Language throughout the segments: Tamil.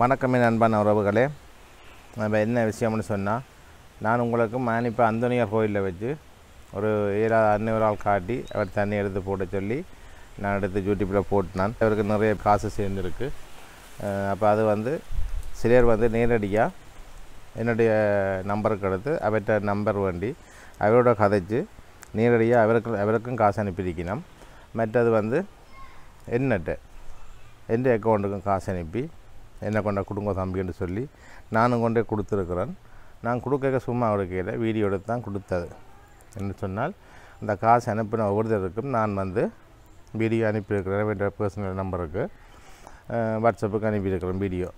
வணக்கமே நண்பான உறவுகளே. நம்ம என்ன விஷயம்னு சொன்னால் நான் உங்களுக்கு மானிப்ப அந்தோனியார் கோயிலில் வச்சு ஒரு ஏழாவது அன்னூறு ஆள் காட்டி அவர் தண்ணி எடுத்து போட சொல்லி நான் எடுத்து யூடியூப்பில் போட்டினான். அவருக்கு நிறைய காசு சேர்ந்துருக்கு. அப்போ அது வந்து சிலர் வந்து நேரடியாக என்னுடைய நம்பருக்கு எடுத்து அவர்கிட்ட நம்பர் வேண்டி அவரோட கதைச்சு நேரடியாக அவருக்கு அவருக்கும் காசு அனுப்பியிருக்கணும். மற்றது வந்து என்னட்ட எந்த அக்கௌண்ட்டுக்கும் காசு அனுப்பி என்ன கொண்ட கொடுங்க தம்பின்னு சொல்லி நானும் கொண்டே கொடுத்துருக்குறேன். நான் கொடுக்க சும்மா கொடுக்கல வீடியோ எடுத்து தான் கொடுத்தது என்று சொன்னால் அந்த காசு அனுப்பின ஒவ்வொருத்தருக்கும் நான் வந்து வீடியோ அனுப்பியிருக்கிறேன் என்ற பர்சனல் நம்பருக்கு வாட்ஸ்அப்புக்கு அனுப்பியிருக்கிறேன் வீடியோ.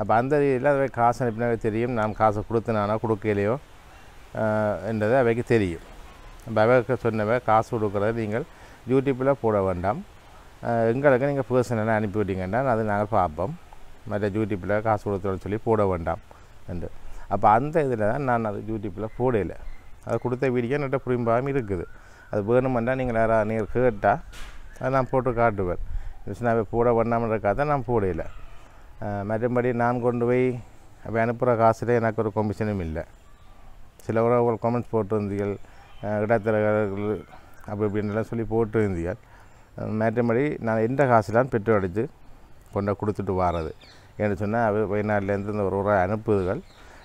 அப்போ அந்த ரீதியில் அவை காசு அனுப்பினாவே தெரியும் நான் காசை கொடுத்தனானா கொடுக்கலையோ என்றது அவைக்கு தெரியும். அப்போ அவைக்கு சொன்னவை காசு கொடுக்குறத நீங்கள் யூடியூப்பில் போட வேண்டாம். எங்களுக்கு நீங்கள் பர்சனலாக அனுப்பி விட்டீங்கன்னா அது நாங்கள் பார்ப்போம். மற்ற யூடியூப்பில் காசு கொடுத்தோன்னு சொல்லி போட வேண்டாம் என்று. அப்போ அந்த இதில் தான் நான் அது யூடியூப்பில் போடலை. அது கொடுத்த வீடியோ என்கிட்ட புரிம்பாமல் இருக்குது. அது வேணுமெண்டா நீங்கள் யாராவது நீர் கேட்டால் அதை நான் போட்டு காட்டுவேன். நான் போட வேண்டாமல் இருக்காத நான் போடலை. மற்றபடி நான் கொண்டு போய் அப்போ அனுப்புகிற காசில் எனக்கு ஒரு கமிஷனும் இல்லை. சில உறவுகள் கமெண்ட்ஸ் போட்டிருந்தீர்கள். அஹ், அப்படி இப்படின்லாம் சொல்லி போட்டிருந்தீர்கள். மற்றபடி நான் எந்த காசுலாம் பெட்ரோல் அடித்து கொண்டு கொடுத்துட்டு வாரது. ஏன்னு சொன்னால் அவ வெளிநாட்டிலேருந்து இந்த ஒரு ரூபாய் அனுப்புதுகள்.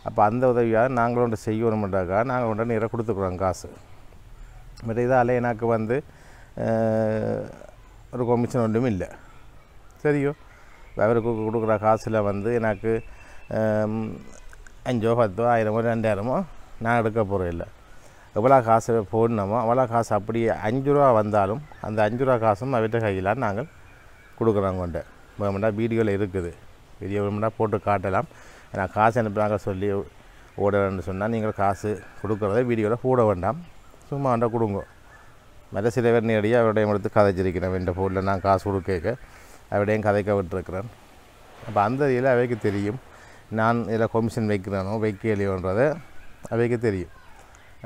அப்போ அந்த உதவியாக நாங்களும் ஒன்று செய்யணுமெண்டாக்கா நாங்கள் ஒன்று நேராக கொடுத்துக்குறோம் காசு. பட் இதால் எனக்கு வந்து ஒரு கொமிஷன் ஒன்றும் இல்லை. சரியோ? அவருக்கு கொடுக்குற காசில் வந்து எனக்கு அஞ்சோ பத்தோ ஆயிரமோ ரெண்டாயிரமோ நான் எடுக்க போகிறேன் இல்லை. எவ்வளோ காசு போடணுமோ அவ்வளோ காசு அப்படியே அஞ்சு ரூபா வந்தாலும் அந்த அஞ்சு ரூபா காசும் அவர்கிட்ட கையில் நாங்கள் கொடுக்குறோம் கொண்டு. வேணுமெண்டா வீடியோவில் இருக்குது. வீடியோ வேணுமெண்டா போட்டு காட்டலாம். நான் காசு அனுப்புகிறாங்க சொல்லி ஓடுறேன்னு சொன்னால் நீங்கள் காசு கொடுக்குறத வீடியோவில் போட வேண்டாம். சும்மா வேண்டா கொடுங்க. மற்ற சில பேர் நேரடியாக அவருடைய எடுத்து கதைச்சிருக்கிறேன். இந்த ஃபோனில் நான் காசு கொடுக்க அவருடையும் கதைக்க விட்டுருக்கிறேன். அப்போ அந்த இதில் அவைக்கு தெரியும். நான் இதில் கொமிஷன் வைக்கிறேனோ வைக்கலையோன்றதை அவைக்கு தெரியும்.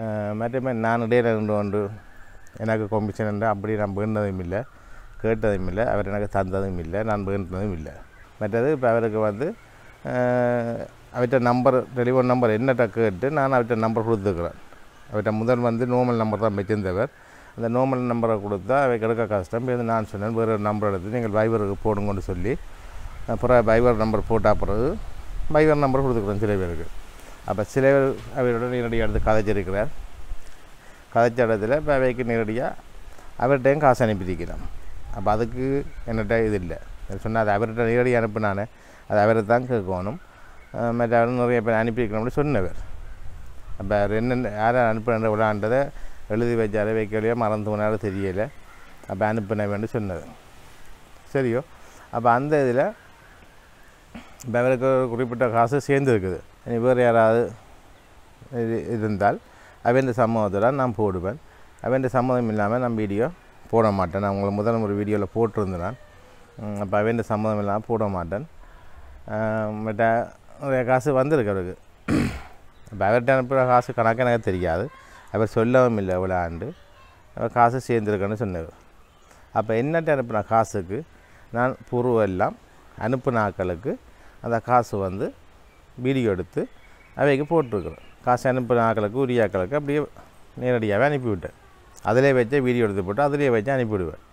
அஹ் மற்றபடி நான் இடையில ரெண்டு ஒன்று எனக்கு கொமிஷன் என்று அப்படி நான் வேண்டதும் இல்லை. கேட்டதும் இல்லை அவர் எனக்கு தந்ததும் இல்லை நான் வேண்டினதும் இல்லை மற்றது இப்போ அவருக்கு வந்து அவர்கிட்ட நம்பர் டெலிஃபோன் நம்பர் என்னட்ட கேட்டு நான் அவர்கிட்ட நம்பர் கொடுத்துருக்குறேன். அவர்கிட்ட முதல் வந்து நோமல் நம்பர் தான் வச்சிருந்தவர் அந்த நோமல் நம்பரை கொடுத்தா அவை எடுக்க கஷ்டம். இது நான் சொன்னேன் வேறு ஒரு நம்பர் எடுத்து நீங்கள் வைபருக்கு போடுங்கன்னு சொல்லி. அப்புறம் வைபர் நம்பர் போட்டால் பிறகு வைபர் நம்பர் கொடுத்துருக்குறேன் சில பேருக்கு. அப்போ சில பேர் அவரோட நேரடியாக எடுத்து கதைச்சிருக்கிறார். கதைச்ச இடத்துல இப்போ அவைக்கு நேரடியாக அவர்கிட்டையும் காசு அனுப்பியிருக்கிறேன். அப்போ அதுக்கு என்னட்ட இது இல்லை. சொன்னால் அது அவர்கிட்ட நேரடி அனுப்புனானே அது அவரை தான் கேட்கணும் மற்ற அவர் நிறைய பேர் அனுப்பியிருக்கணும்னு சொன்னவர். அப்போ அவர் என்னென்ன யாரை அனுப்புகிற விழான்றதை எழுதி வச்சாலே வைக்கலையோ மறந்து போனாலும் தெரியலை. அப்போ அனுப்பின வேண்டு சொன்னது. சரியோ? அப்போ அந்த இதில் இப்போ அவருக்கு ஒரு குறிப்பிட்ட காசு சேர்ந்து இருக்குது இனி வேறு யாராவது இருந்தால் அவன் சம்மதத்தில் நான் போடுவேன். அவன் சம்மதம் இல்லாமல் நான் வீடியோ போட மாட்டேன் நான் உங்களை முதல் ஒரு வீடியோவில் போட்டிருந்தேன். நான் அப்போ அவன் சம்மதம் இல்லாமல் போட மாட்டேன் பட் நிறைய காசு வந்திருக்கு அவருக்கு. இப்போ அவர்கிட்ட அனுப்புகிற காசு கணக்கு எனக்கு தெரியாது. அவர் சொல்லவும் இல்லை இவ்வளோ ஆண்டு. அவர் காசு சேர்ந்துருக்கேன்னு சொன்னார். அப்போ என்னட்ட அனுப்பின காசுக்கு நான் பூர்வம் எல்லாம் அனுப்பின ஆட்களுக்கு அந்த காசு வந்து வீடியோ எடுத்து அவைக்கு போட்டிருக்கிறேன். காசு அனுப்பின ஆட்களுக்கு உரிய ஆக்களுக்கு அப்படியே நேரடியாகவே அனுப்பிவிட்டேன். அதிலே வச்சே வீடியோ எடுத்து போட்டு அதிலே வச்சு அனுப்பிவிடுவேன்.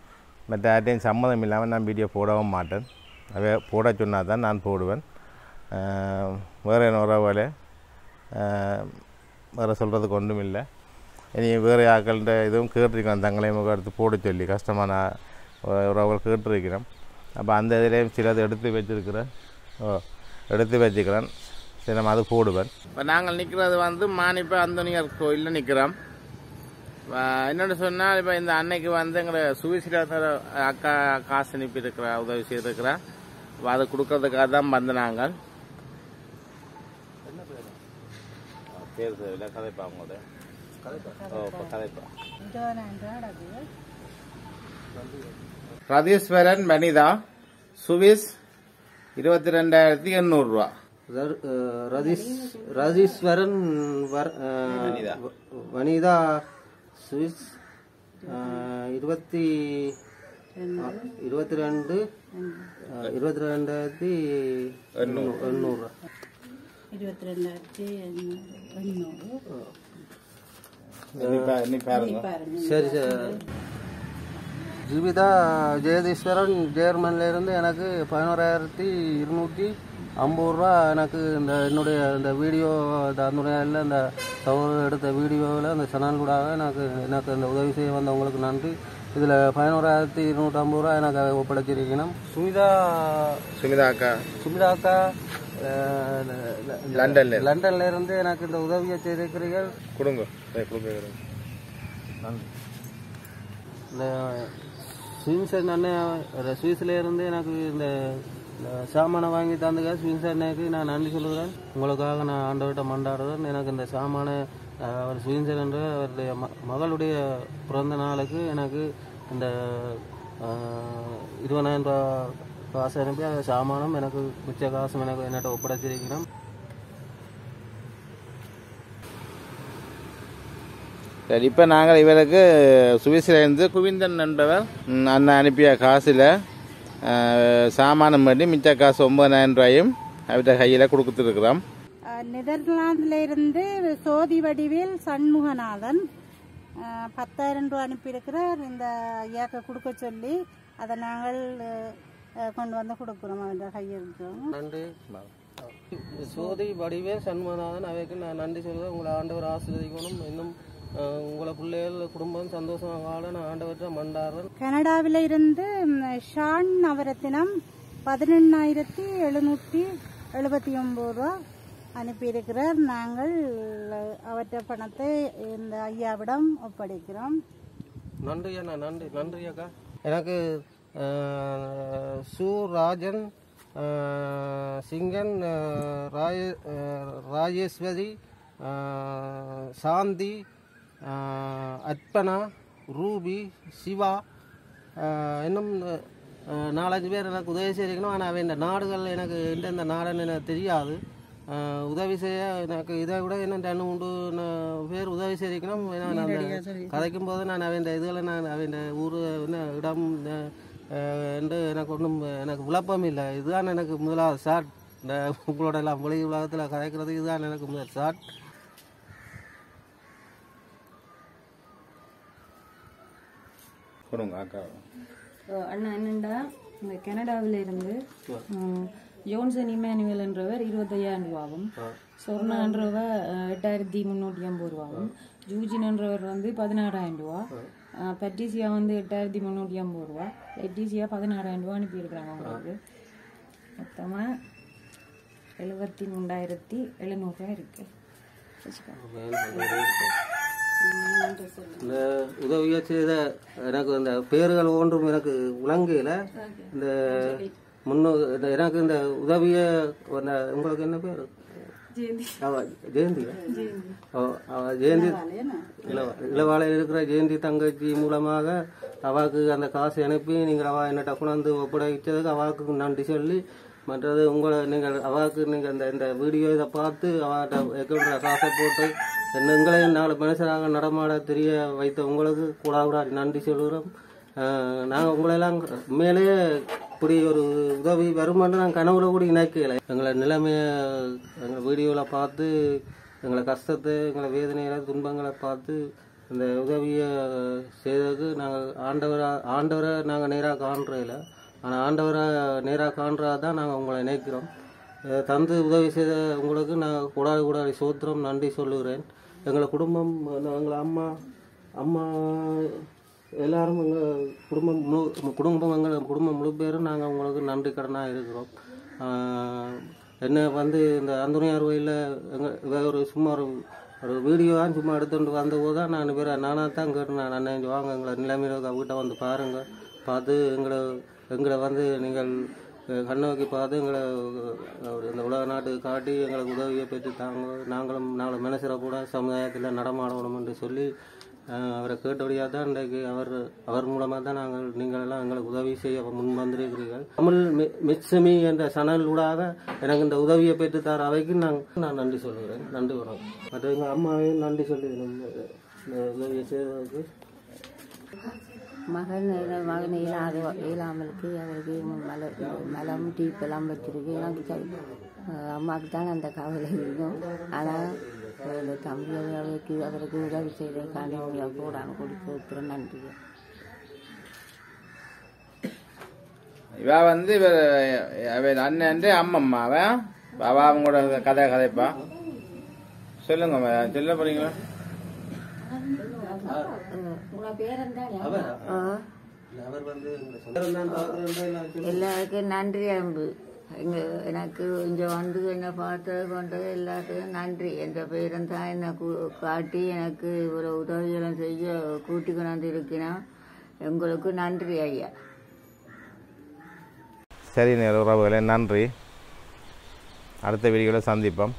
மற்ற யார்ட்டையும் சம்மதம் இல்லாமல் நான் வீடியோ போடவும் மாட்டேன். அவை போட சொன்னால் தான் நான் போடுவேன். வேறு என்ன உறவுகளே வேறு சொல்கிறதுக்கு ஒன்றும் இல்லை. இனி வேறு ஆக்கள்கிட்ட இதுவும் கேட்டிருக்கிறேன் தங்களையும் முகம் எடுத்து போட சொல்லி கஷ்டமான உறவுகள் கேட்டிருக்கிறேன். அப்போ அந்த இதுலேயும் சிலது எடுத்து வச்சுருக்கிறேன். ஓ எடுத்து வச்சுக்கிறேன். சரி நம்ம அது போடுவேன். இப்போ நாங்கள் நிற்கிறது வந்து மானிப்ப அந்தோனியார் கோயிலில் நிற்கிறோம். என்னென்னு சொன்னால் இப்போ இந்த அன்னைக்கு வந்து எங்களை சுவிசில அக்கா காசு அனுப்பி இருக்கிறா உதவி செய்திருக்கிறா. அதை கொடுக்கறதுக்காக தான் வந்து நாங்கள் பேர்? இல்லை கதைப்பா அவங்களோட ஓ கதைப்பா. ரதீஸ்வரன் வனிதா சுவிஸ் இருபத்தி ரெண்டாயிரத்தி எண்ணூறுரூவா ர- அஹ் ரதீஷ் ரதீஸ்வரன் வனிதா. வனிதா சுவிஸ் அஹ் இருபத்தி இருபத்தி ரெண்டு இருபத்தி ரெண்டாயிரத்தி எண்ணூறு இருபத்தி ரெண்டாயிரத்தி எண்ணூறு நீ பாருங்க பாருங்க சரி சார் ஜீவிதா ஜெயதீஸ்வரன் ஜெயர்மன்ல இருந்து எனக்கு பதினோராயிரத்தி இருநூற்றி ஐம்பது ரூபா எனக்கு இந்த என்னுடைய இந்த வீடியோ தந்துரையில் இந்த சகோதரர் எடுத்த வீடியோவில் அந்த சேனலூடாக எனக்கு எனக்கு அந்த உதவி செய்ய வந்தவங்களுக்கு நன்றி. இதில் பதினோராயிரத்தி இருநூற்றி ஐம்பது ரூபா எனக்கு ஒப்படைச்சிருக்கணும். சுமிதா சுமிதா அக்கா. சுமிதா அக்கா லண்டன்ல. லண்டன்ல இருந்து எனக்கு இந்த உதவியை செய்திருக்கிறீர்கள். கொடுங்க. நன்றி. இந்த ஸ்வின்சன் அண்ணன் சுவிஸ்ல இருந்து எனக்கு இந்த இந்த சாமானை வாங்கி தந்துக்க ஸ்வின்ஸ் நான் நன்றி சொல்லுகிறேன். உங்களுக்காக நான் ஆண்டவர்கிட்ட மண்டாடுறேன் எனக்கு இந்த சாமானை அவர் ஸ்வின்சன் என்ற அவருடைய ம மகளுடைய பிறந்த நாளுக்கு எனக்கு இந்த இருபதாயிரம் ரூபா காசு அனுப்பி அந்த சாமானும் எனக்கு மிச்ச காசும் எனக்கு என்னட்ட ஒப்படைச்சிருக்கிறோம் சரி இப்போ நாங்கள் இவருக்கு சுவிசிலேருந்து குவிந்தன் என்பவர் அண்ணன் அனுப்பிய காசில் சாமானம் பண்ணி மிச்ச காசு ஒன்பதாயிரம் ரூபாயும் அவர்கிட்ட கையில் கொடுத்துருக்குறோம். நெதர்லாந்துல இருந்து சோதி வடிவேல் சண்முகநாதன் பத்தாயிரம் ரூபா அனுப்பியிருக்கிறார். இந்த ஐயாக்கு கொடுக்க சொல்லி அதை நாங்கள் கொண்டு வந்து கொடுக்குறோம். அவன் கையெழுத்தோம் நன்றி. சோதி வடிவேல் சண்முகநாதன் அவைக்கு நான் நன்றி சொல்கிறேன் உங்களை ஆண்டவர் ஆசீர்வதிக்கணும். இன்னும் உங்களை பிள்ளைகள் குடும்பம் சந்தோஷமாக வாழ நான் ஆண்டவற்றை கனடாவில இருந்து ஷான் நவரத்தினம் பதினெண்ணாயிரத்தி எழுநூற்றி எழுபத்தி ஒம்பது ரூபா அனுப்பியிருக்கிறார். நாங்கள் அவற்றை பணத்தை இந்த ஐயாவிடம் ஒப்படைக்கிறோம். நன்றி அண்ணா நன்றி நன்றி அக்கா. எனக்கு சு ராஜன் சிங்கன் ராய ராஜேஸ்வரி சாந்தி அஹ், அர்ப்பணா ரூபி சிவா இன்னும் நாலஞ்சு பேர் எனக்கு உதவி செய்யணும் ஆனால் இந்த நாடுகள் எனக்கு எந்தெந்த நாடுன்னு எனக்கு தெரியாது. உதவி செய்ய எனக்கு இதை விட இன்னும் ரெண்டு மூன்று பேர் உதவி செய்யணும் ஏன்னா நான் கதைக்கும் போது நான் அவன் இதுகளை நான் அவன் ஊர் என்ன இடம் என்று எனக்கு ஒன்றும் எனக்கு விளப்பம் இல்லை. இதுதான் எனக்கு முதலாவது ஷார்ட் இந்த உங்களோட எல்லாம் மொழி உலகத்தில் கதைக்கிறது இதுதான் எனக்கு முதல் ஷார்ட் கொடுங்க அக்கா. அண்ணா என்னண்டா? இந்த கனடாவில இருந்து ஜோன்சன் இமானுவேல் என்றவர் இருபத்தையாயிரம் ரூபாவும் அஹ், எட்டாயிரத்தி முந்நூற்றி ஐம்பது ரூபாவும் ஜூஜின் என்றவர் வந்து பதினாறாயிரம் ரூபா பெட்டிசியா வந்து எட்டாயிரத்தி முந்நூற்றி ஐம்பது ரூபா பெட்டிசியா பதினாறாயிரம் ரூபா அனுப்பியிருக்கிறாங்க உங்களுக்கு மொத்தமாக எழுபத்தி மூன்றாயிரத்தி எழுநூறுவா இருக்கு. இந்த உதவியை செய்த எனக்கு இந்த பேர்கள் ஒன்றும் எனக்கு விளங்கையில். இந்த முன்னோ இந்த எனக்கு இந்த உதவியை உங்களுக்கு என்ன பேர்? ஜெயந்தி. ஜெயந்தி? இளவ- இளவாலையில் இருக்கிற ஜெயந்தி தங்கச்சி மூலமாக அவாக்கு அந்த காசு அனுப்பி நீங்கள் அவ என்னட்ட கொண்டாந்து ஒப்படைச்சதுக்கு அவாக்கு நன்றி சொல்லி மற்றது உங்களை நீங்கள் அவாக்கு நீங்கள் இந்த இந்த வீடியோ இதை பார்த்து அவாட்ட அக்கௌண்ட்டில் காசை போட்டு என்ன எங்களையும் நாலு மனுஷனாக நடமாட தெரிய வைத்த உங்களுக்கு கூட கூட நன்றி சொல்கிறோம். நாங்கள் உங்களெல்லாம் மேலே இப்படி ஒரு உதவி வருமானு நாங்கள் கனவுல கூட இணைக்கலை. எங்களை நிலைமையை எங்கள் வீடியோவில் பார்த்து எங்களை கஷ்டத்தை எங்களை வேதனைகளை துன்பங்களை பார்த்து இந்த உதவியை செய்ததுக்கு நாங்கள் ஆண்டவரை ஆண்டவரை நாங்கள் நேராக காண்றதில்லை. ஆனால் ஆண்டவரை நேராக காண்றதா தான் நாங்கள் உங்களை நினைக்கிறோம் தந்து உதவி செய்த உங்களுக்கு நான் கூடாது கூடாது சோத்திரம் நன்றி சொல்லுகிறேன். எங்களை குடும்பம் எங்களை அம்மா அம்மா எல்லாரும் எங்கள் குடும்பம் முழு குடும்பம் எங்கள் குடும்பம் முழு பேரும் நாங்கள் உங்களுக்கு நன்றி கடனாக இருக்கிறோம். என்ன வந்து இந்த அந்தோனியார் கோயிலில் எங்கள் வேறு ஒரு சும்மா ஒரு ஒரு வீடியோவாக சும்மா எடுத்துகிட்டு வந்தபோது தான் நான் பேர் நானாக தான் கேட்டேன். நான் அண்ணன் வாங்க எங்களை நிலைமையில வீட்டை வந்து பாருங்கள் பார்த்து எங்களை எங்களை வந்து நீங்கள் கண்ணோக்கி பார்த்து எங்களை அஹ், இந்த உலக நாட்டுக்கு காட்டி எங்களுக்கு உதவியை பெற்று தாங்க நாங்களும் நாங்கள் மனுஷரை கூட சமுதாயத்தில் நடமாடணும் என்று சொல்லி அவரை கேட்டபடியாக தான் இன்றைக்கு அவர் அவர் மூலமாக தான் நாங்கள் நீங்கள் எல்லாம் எங்களுக்கு உதவி செய்ய முன் வந்திருக்கிறீர்கள். தமிழ் மி- மிச்சமி என்ற சனலூடாக எனக்கு இந்த உதவியை பெற்று தர அவைக்கு நாங்கள் நான் நன்றி சொல்கிறேன். நன்றி வரோம் மற்ற எங்கள் அம்மாவையும் நன்றி சொல்லுகிறேன் இந்த உதவியை செய்வதற்கு மகன் மகன் இயலாத இயலாமலுக்கு அவருக்கு மலை மலம் டீப்பெல்லாம் வச்சிருக்கு எனக்கு அம்மாவுக்கு தான் அந்த கவலை இருக்கும். ஆனால் இந்த தம்பி அவருக்கு அவருக்கு உதவி செய்ததுக்காண்டி போடாமல் கொடுத்து நன்றி. இவ வந்து இவர் அண்ணன் அம்மம்மா அவன் அவ அவங்களோட கதை கதைப்பா. சொல்லுங்க சொல்ல போறீங்களா? எல்லாருக்கும் நன்றி அன்பு. எங்க எனக்கு இங்கே வந்து என்னை பார்த்தது கொண்டது எல்லாத்துக்கும் நன்றி. என்ற பேரன் தான் என்னை காட்டி எனக்கு இவ்வளோ உதவிகளும் செய்ய கூட்டி கொண்டாந்து இருக்கிறான் உங்களுக்கு நன்றி ஐயா. சரி நேர உறவுகளே நன்றி. அடுத்த வீடியோவில் சந்திப்போம்.